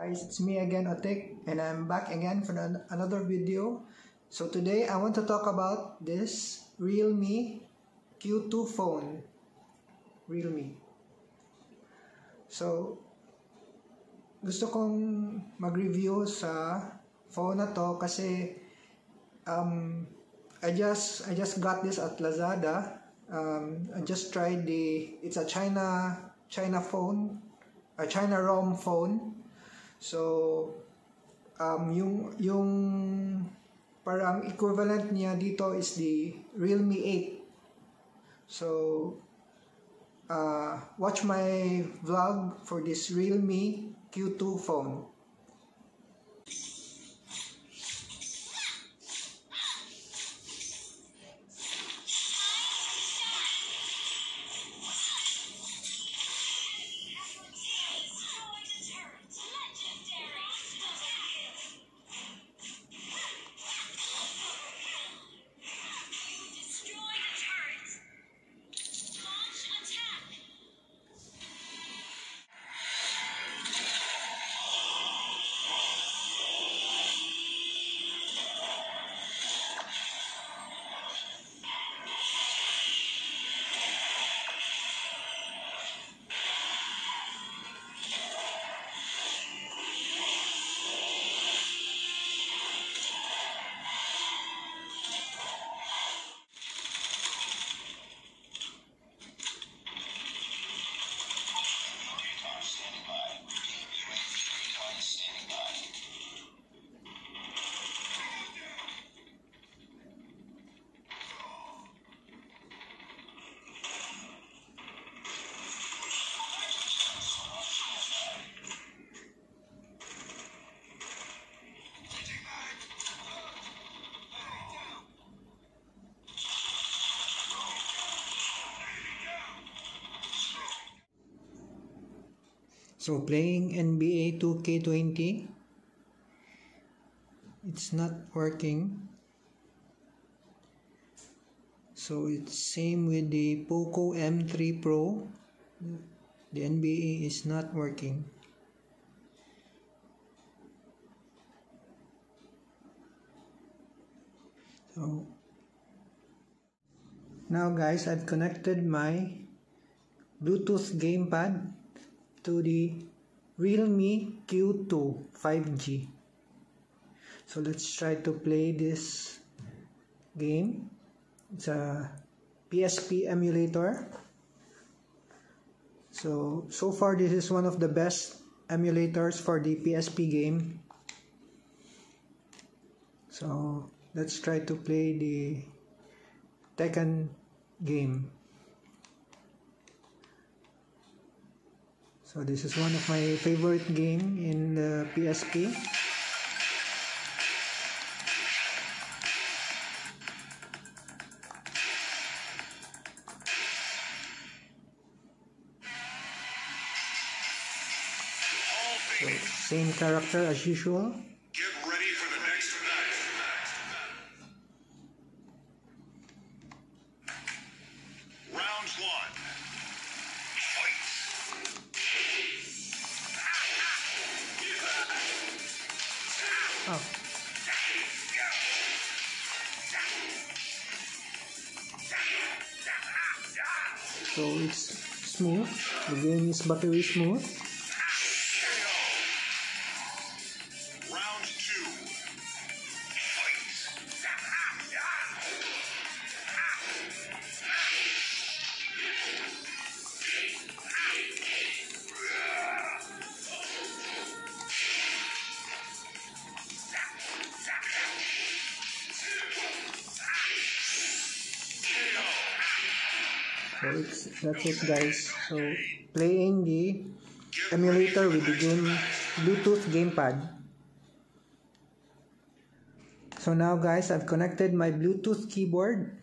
Guys, it's me again, Otik, and I'm back again for an- another video. So today, I want to talk about this Realme Q2 phone. Realme. So, gusto kong mag-review sa phone na to kasi um, I just I just got this at Lazada. Um, I just tried the it's a China China phone, a China ROM phone. So um, yung yung parang equivalent niya dito is the Realme 8. So uh, watch my vlog for this Realme Q2 phone. So playing NBA 2K20 it's not working. So it's same with the Poco M3 Pro. The NBA is not working. So now guys I've connected my Bluetooth gamepad to the Realme Q2 5G. So let's try to play this game. It's a PSP emulator. So so far this is one of the best emulators for the PSP game. So let's try to play the Tekken game. So this is one of my favorite game in the PSP. So, same character as usual. So it's smooth. The game is buttery smooth. So that's it guys. So playing the emulator with the game Bluetooth gamepad. So now guys, I've connected my Bluetooth keyboard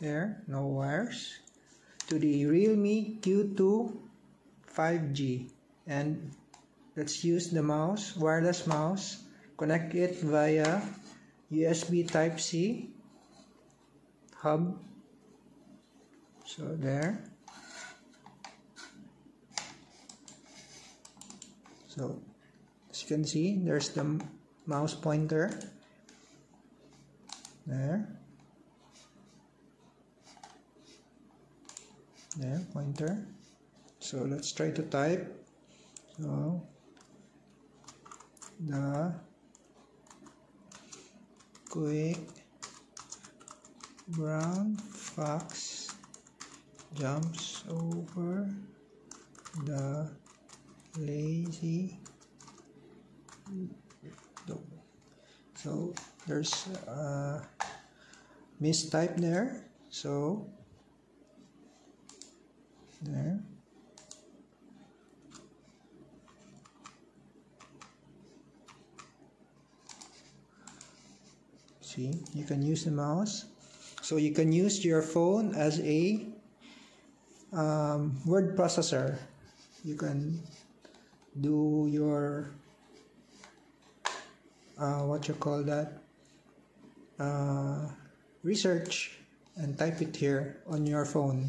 there, no wires, to the Realme Q2 5G and let's use the mouse, wireless mouse, connect it via USB Type C hub. So there. So as you can see there's the mouse pointer. There. There pointer. So let's try to type. So the quick brown fox jumps over the lazy dog. So there's a mistype there. So there. See, you can use the mouse. So you can use your phone as a um, word processor. You can do your uh, what you call that uh, research and type it here on your phone.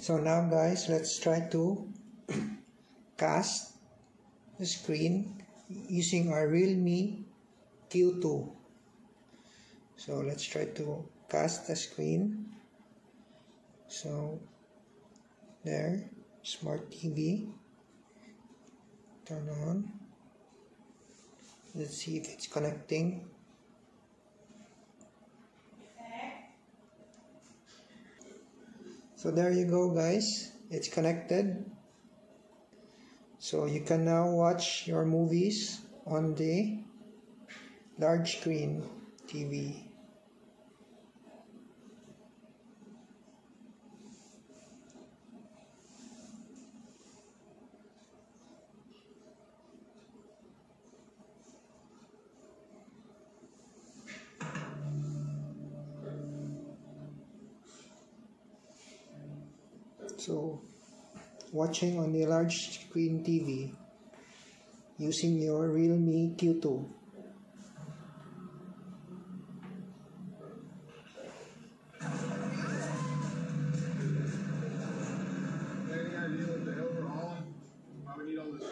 So now guys, let's try to cast the screen using our Realme Q2. So let's try to cast the screen. So there, smart TV. Turn on. Let's see if it's connecting. So there you go guys, it's connected. So you can now watch your movies on the large screen TV. So watching on a large screen TV using your Realme Q2. Any idea what the hell we're on? Why we need all this?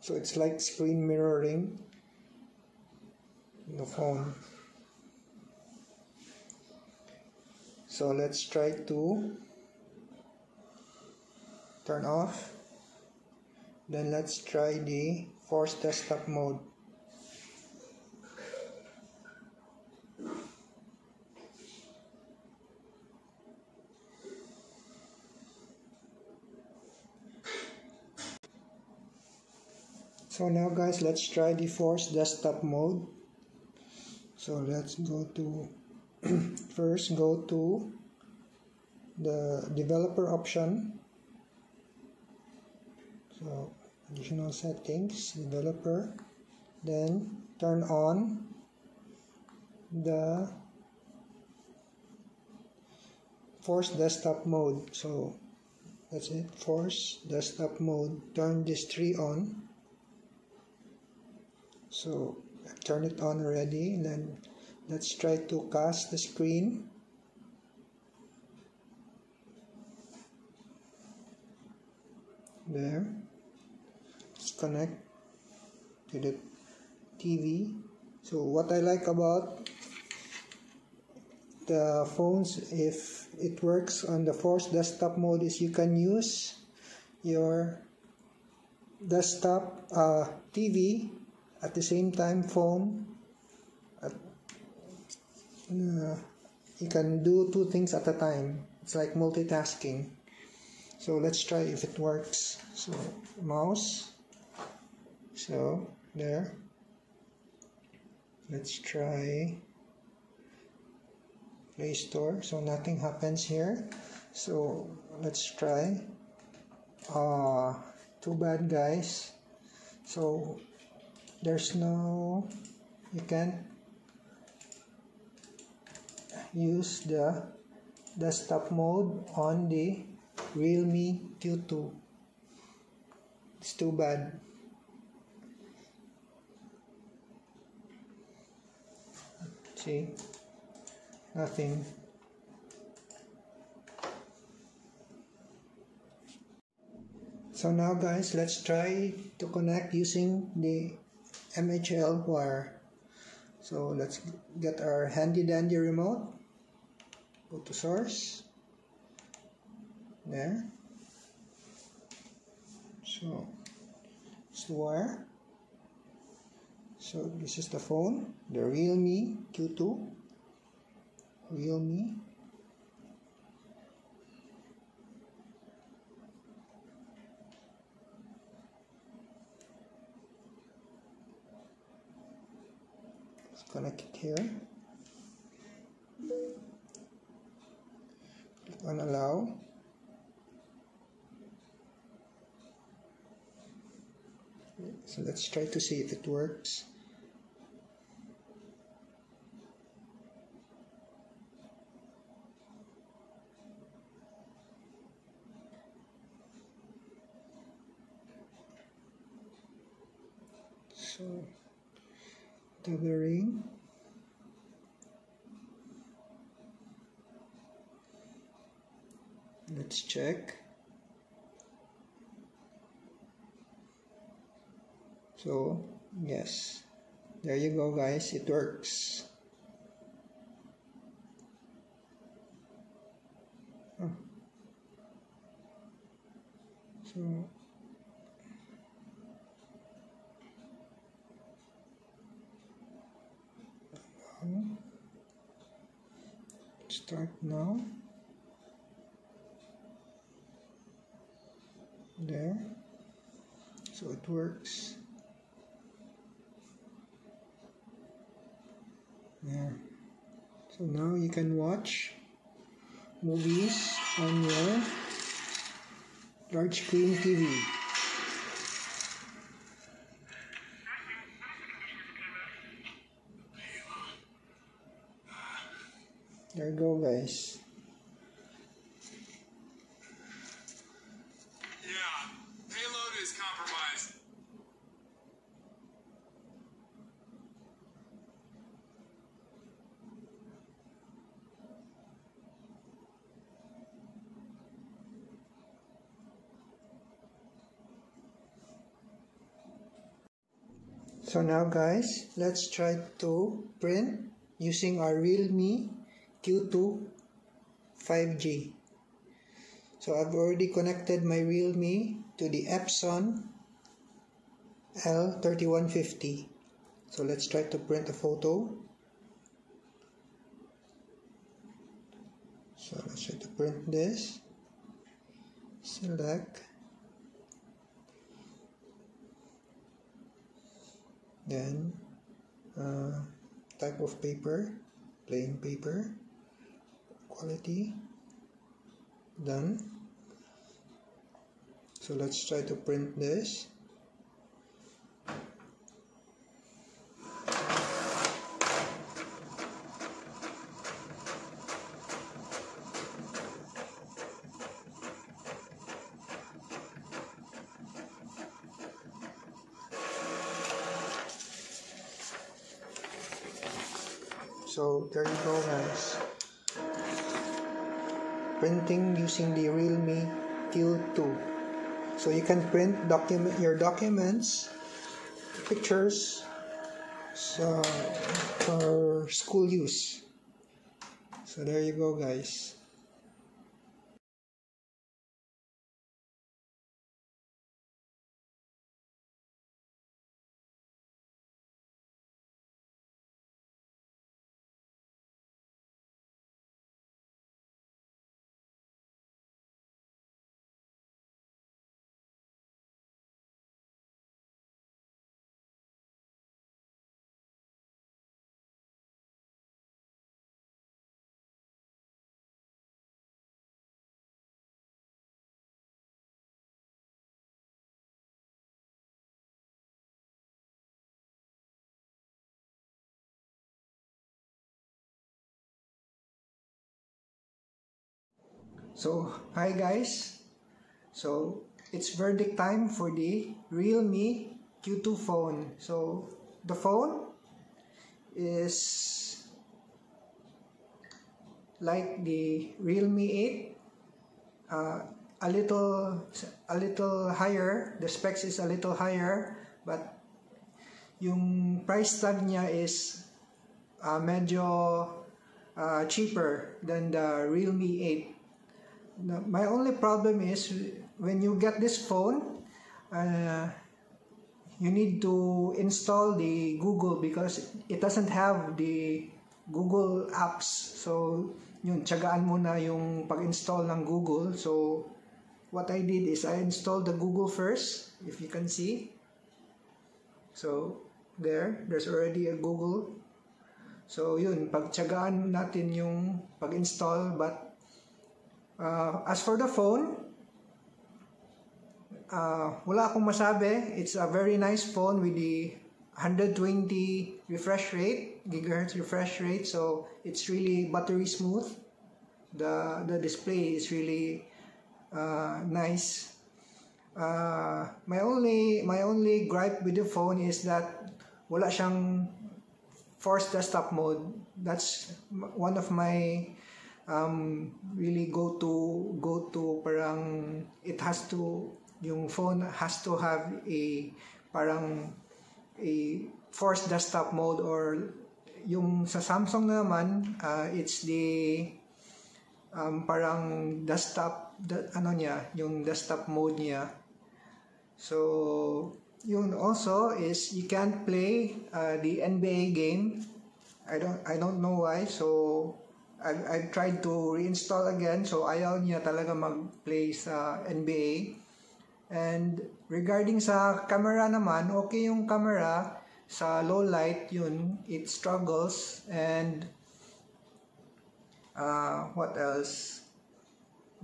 So it's like screen mirroring the phone. So let's try to turn off. Then let's try the force desktop mode. So now guys, let's try the force desktop mode. So let's go to first go to the developer option. So additional settings, developer, then turn on the force desktop mode. So that's it, force desktop mode. Turn this tree on. So turned it on already and then let's try to cast the screen. There. Let's connect to the TV. So what I like about the phones if it works on the force desktop mode is you can use your desktop uh, TV at the same time phone uh, you can do two things at a time. It's like multitasking. So let's try if it works. So mouse. So there. Let's try play store. So nothing happens here. So let's try. Ah too bad guys. So there's no you can't use the desktop mode on the Realme Q2. It's too bad. See, nothing. So now guys, let's try to connect using the MHL wire. So let's get our handy dandy remote. Go to source. There. So it's the wire. So this is the phone, the Realme Q2. Realme. Let's connect it here. On allow. So let's try to see if it works. So tethering let's check. So yes. There you go guys. It works. So Um, start now there. So it works. There so now you can watch movies on your large screen TV there you go guys So now guys, let's try to print using our Realme Q2 5G. So I've already connected my Realme to the Epson L3150. So let's try to print a photo. So let's try to print this. Select. Then uh, type of paper, plain paper, quality, done. So let's try to print this. So there you go guys. Printing using the Realme Q2. So you can print document your documents, pictures so for school use. So there you go guys. So, hi guys. So, it's verdict time for the Realme Q2 phone. So, the phone is like the Realme 8. Uh, a little a little higher the specs is a little higher but yung price tag niya is uh, medyo uh, cheaper than the Realme 8 My only problem is when you get this phone uh, you need to install the Google because it doesn't have the Google apps. So, yun, tiyagaan mo na yung pag-install ng Google. So, what I did is I installed the Google first, if you can see. So, there, there's already a Google. So, yun, pagtiyagaan natin yung pag-install. But, uh, as for the phone, uh, wala akong masabi. It's a very nice phone with the 120 refresh rate, gigahertz refresh rate. So it's really buttery smooth. The the display is really uh, nice. Uh, my only my only gripe with the phone is that wala siyang forced desktop mode. That's one of my um, really go to go to parang it has to yung phone has to have a parang a forced desktop mode or yung sa Samsung naman uh, it's the um, parang desktop da, ano niya yung desktop mode niya. So yun also is you can't play uh, the NBA game. I don't I don't know why. So I've, I've tried to reinstall again so ayaw niya talaga mag-play sa NBA and regarding sa camera naman okay yung camera sa low light yun it struggles. And uh, what else?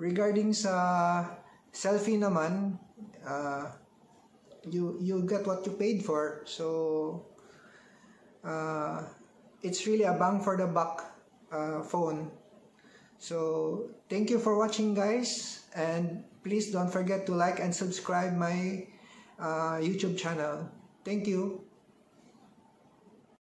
Regarding sa selfie naman uh, you you get what you paid for. So uh, it's really a bang for the buck uh, phone. So thank you for watching guys. And please don't forget to like and subscribe my uh, youtube channel. Thank you